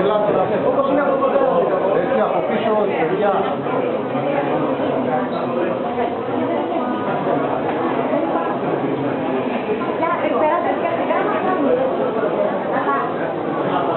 Ελάτε. Όπως είναι από το. Έτσι από πίσω, παιδιά.